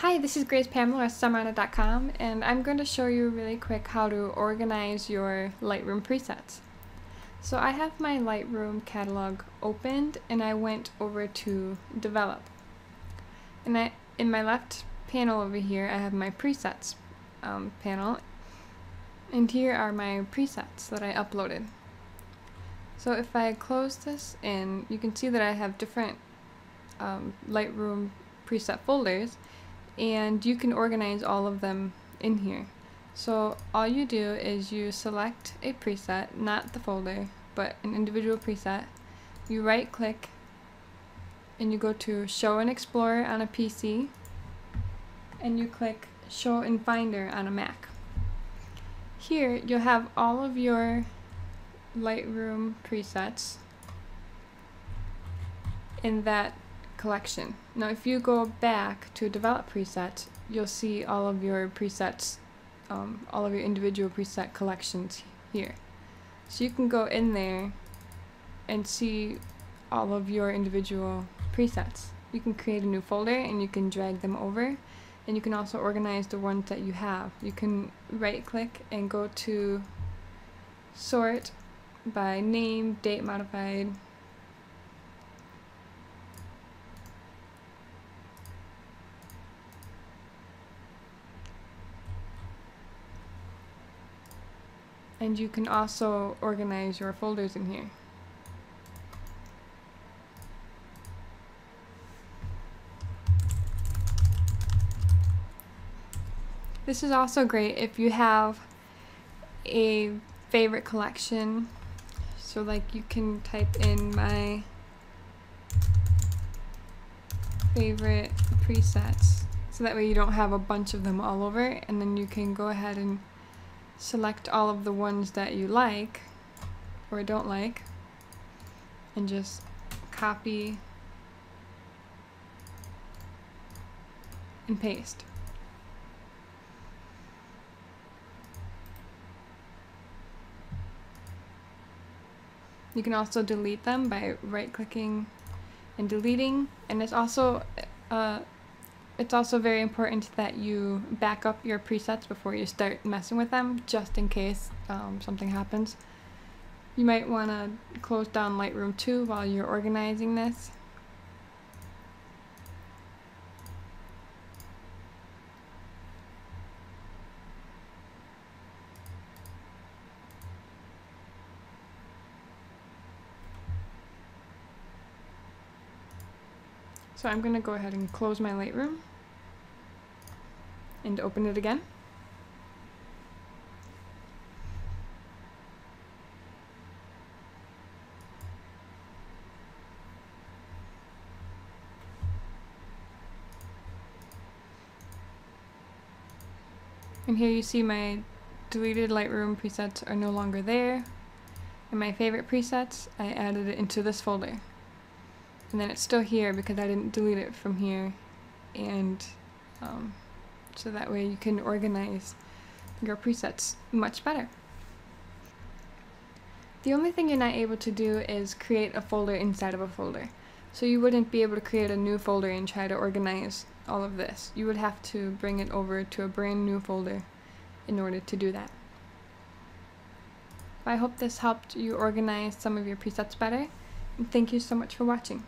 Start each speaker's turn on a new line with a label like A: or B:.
A: Hi, this is Grace Pamela at Summerana.com and I'm going to show you really quick how to organize your Lightroom presets. So I have my Lightroom catalog opened and I went over to develop. And I, in my left panel over here I have my presets um, panel and here are my presets that I uploaded. So if I close this in, you can see that I have different um, Lightroom preset folders and you can organize all of them in here. So all you do is you select a preset, not the folder, but an individual preset. You right click and you go to show in Explorer on a PC and you click show in Finder on a Mac. Here you'll have all of your Lightroom presets in that collection. Now if you go back to develop presets, you'll see all of your presets, um, all of your individual preset collections here. So you can go in there and see all of your individual presets. You can create a new folder and you can drag them over and you can also organize the ones that you have. You can right click and go to sort by name, date modified, And you can also organize your folders in here. This is also great if you have a favorite collection. So like you can type in my favorite presets. So that way you don't have a bunch of them all over and then you can go ahead and select all of the ones that you like or don't like and just copy and paste. You can also delete them by right clicking and deleting and it's also uh, it's also very important that you back up your presets before you start messing with them, just in case um, something happens. You might want to close down Lightroom 2 while you're organizing this. So I'm going to go ahead and close my Lightroom and open it again. And here you see my deleted Lightroom presets are no longer there. And my favorite presets, I added it into this folder and then it's still here because I didn't delete it from here and um, so that way you can organize your presets much better. The only thing you're not able to do is create a folder inside of a folder. So you wouldn't be able to create a new folder and try to organize all of this. You would have to bring it over to a brand new folder in order to do that. I hope this helped you organize some of your presets better. And thank you so much for watching.